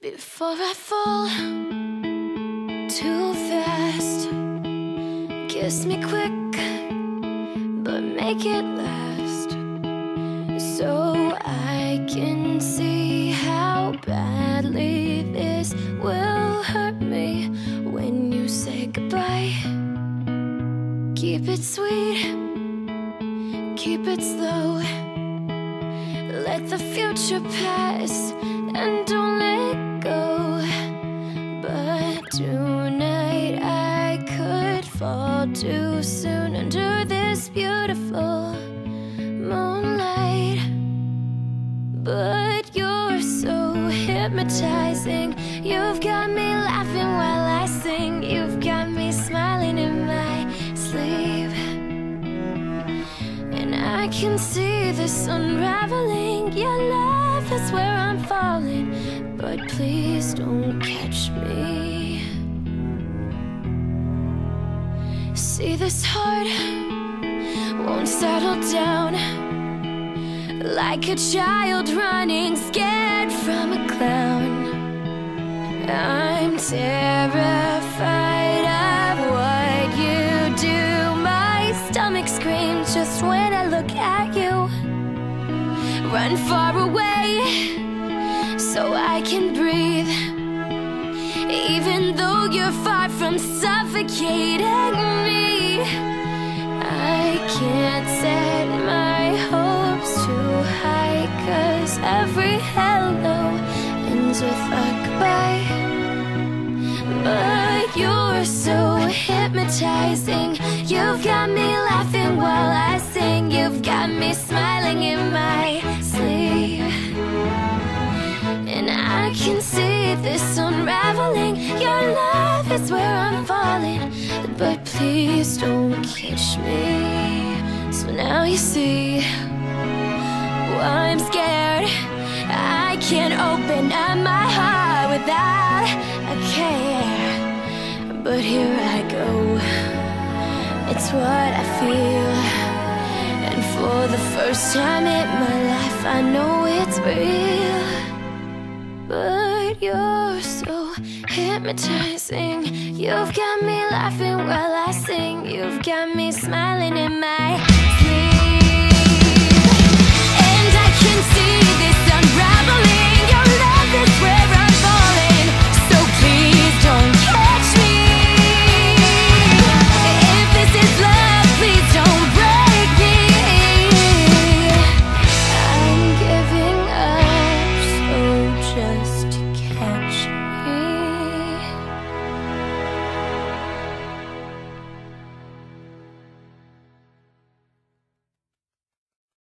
Before I fall too fast, kiss me quick, but make it last. So I can see how badly this will hurt me when you say goodbye. Keep it sweet, keep it slow. Let the future pass and too soon under this beautiful moonlight. But you're so hypnotizing. You've got me laughing while I sing. You've got me smiling in my sleep. And I can see this unraveling. Your love is where I'm falling. But please don't catch me. See this heart won't settle down. Like a child running scared from a clown. I'm terrified of what you do. My stomach screams just when I look at you. Run far away so I can breathe. Even though you're far from suffocating every hello ends with a goodbye. But you're so hypnotizing. You've got me laughing while I sing. You've got me smiling in my sleep. And I can see this unraveling. Your love is where I'm falling. But please don't catch me. So now you see why I'm scared. I can't open up my heart without a care. But here I go. It's what I feel. And for the first time in my life, I know it's real. But you're so hypnotizing. You've got me laughing while I sing. You've got me smiling in my